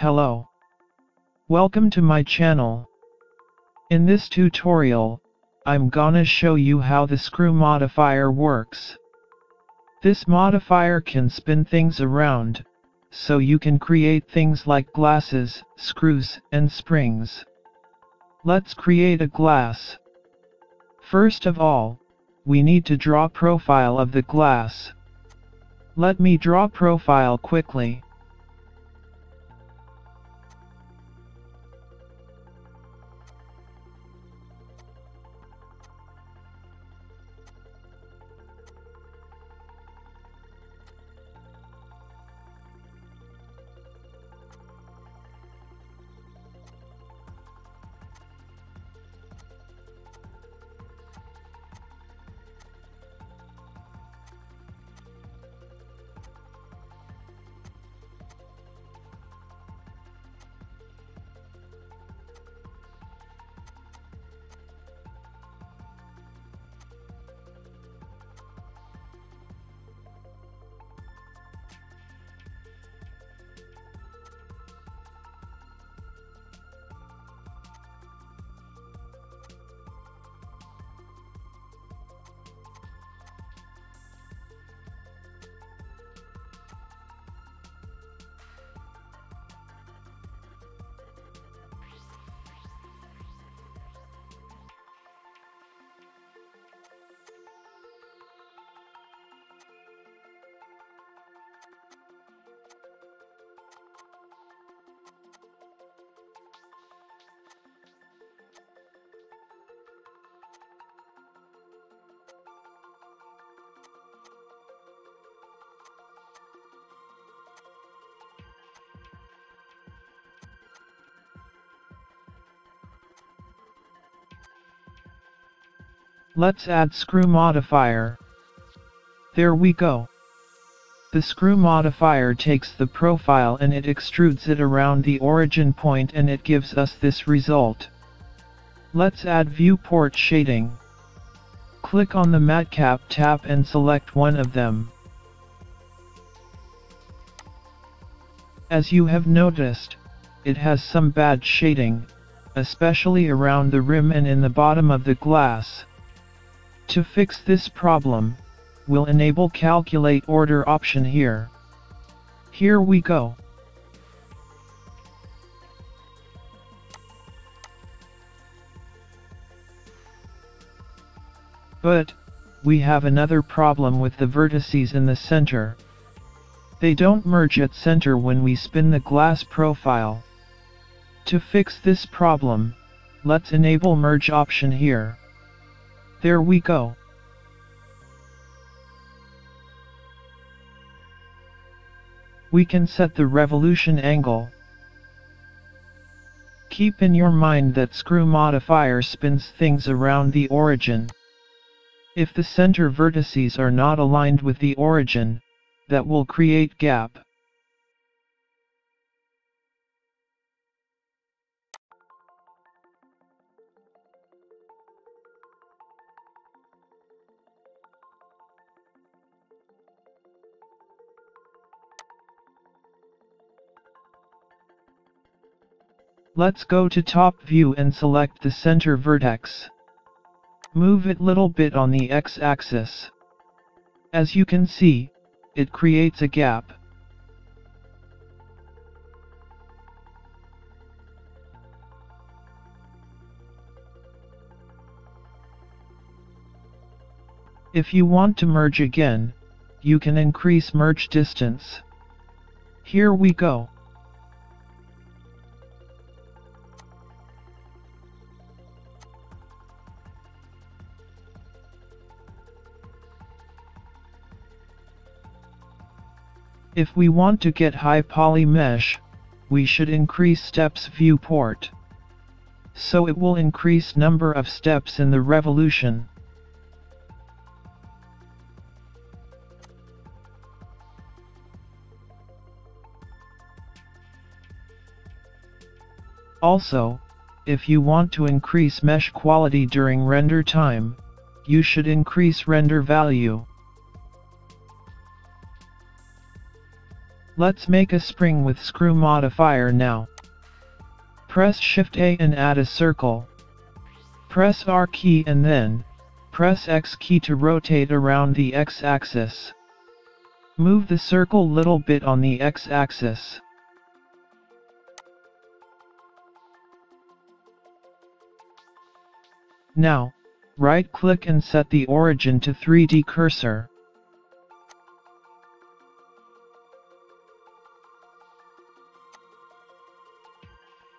Hello. Welcome to my channel. In this tutorial, I'm gonna show you how the screw modifier works. This modifier can spin things around, so you can create things like glasses, screws, and springs. Let's create a glass. First of all, we need to draw profile of the glass. Let me draw profile quickly. Let's add screw modifier. There we go. The screw modifier takes the profile and it extrudes it around the origin point and it gives us this result. Let's add viewport shading. Click on the matcap tab and select one of them. As you have noticed, it has some bad shading, especially around the rim and in the bottom of the glass. To fix this problem, we'll enable calculate order option here. Here we go. But, we have another problem with the vertices in the center. They don't merge at center when we spin the glass profile. To fix this problem, let's enable merge option here. There we go. We can set the revolution angle. Keep in your mind that screw modifier spins things around the origin. If the center vertices are not aligned with the origin, that will create gap. Let's go to top view and select the center vertex. Move it little bit on the x-axis. As you can see, it creates a gap. If you want to merge again, you can increase merge distance. Here we go. If we want to get high poly mesh, we should increase steps viewport. So it will increase number of steps in the revolution. Also, if you want to increase mesh quality during render time, you should increase render value. Let's make a spring with screw modifier now. Press Shift A and add a circle. Press R key and then, press X key to rotate around the X axis. Move the circle little bit on the X axis. Now, right click and set the origin to 3D cursor.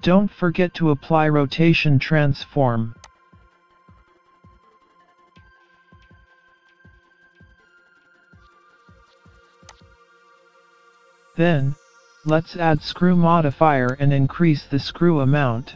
Don't forget to apply rotation transform. Then, let's add screw modifier and increase the screw amount.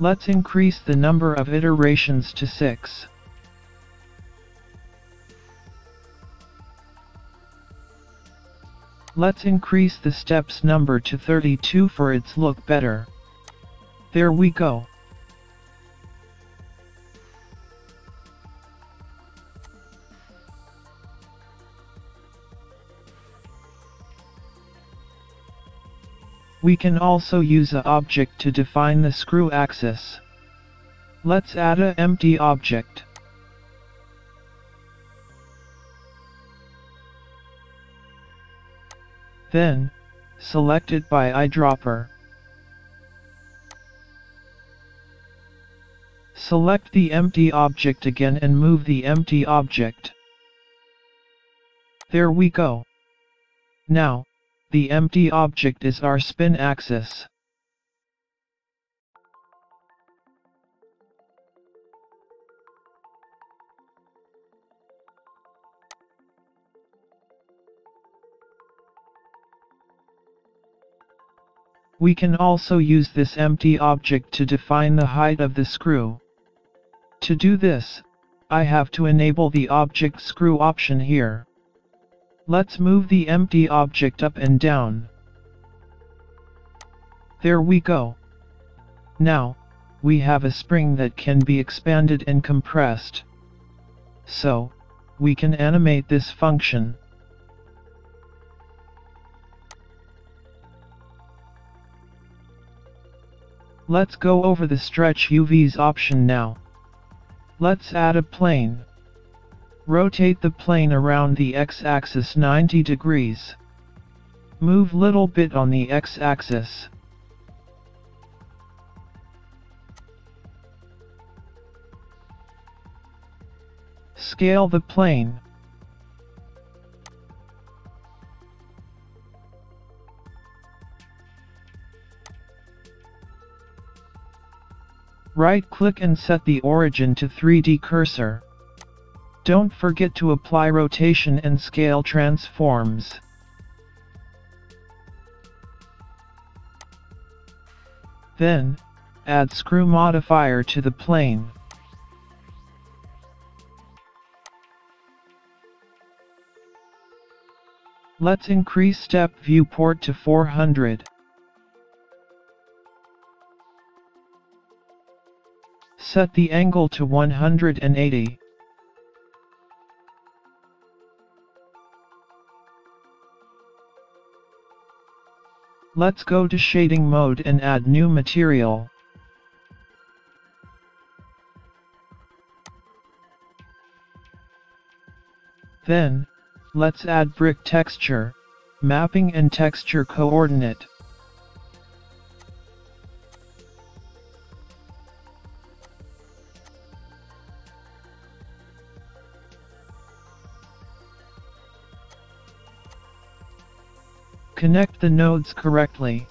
Let's increase the number of iterations to 6. Let's increase the steps number to 32 for its look better. There we go. We can also use a object to define the screw axis. Let's add a empty object. Then, select it by eyedropper. Select the empty object again and move the empty object. There we go. Now, the empty object is our spin axis. We can also use this empty object to define the height of the screw. To do this, I have to enable the object screw option here. Let's move the empty object up and down. There we go. Now, we have a spring that can be expanded and compressed. So, we can animate this function. Let's go over the stretch UVs option now. Let's add a plane. Rotate the plane around the x-axis 90 degrees. Move little bit on the x-axis. Scale the plane. Right-click and set the origin to 3D cursor. Don't forget to apply rotation and scale transforms. Then, add screw modifier to the plane. Let's increase step viewport to 400. Set the angle to 180. Let's go to shading mode and add new material. Then, let's add brick texture, mapping and texture coordinate. Connect the nodes correctly.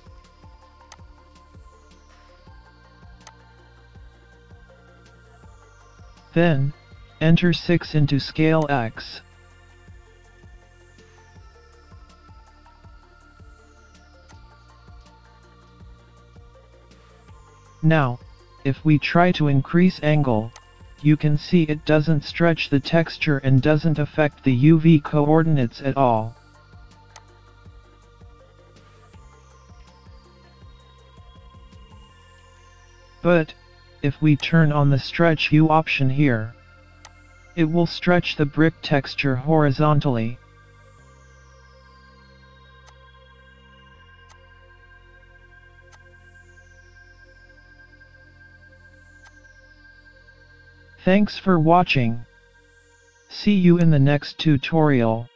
Then, enter 6 into scale X. Now, if we try to increase angle, you can see it doesn't stretch the texture and doesn't affect the UV coordinates at all. But, if we turn on the stretch U option here, it will stretch the brick texture horizontally. Thanks for watching. See you in the next tutorial.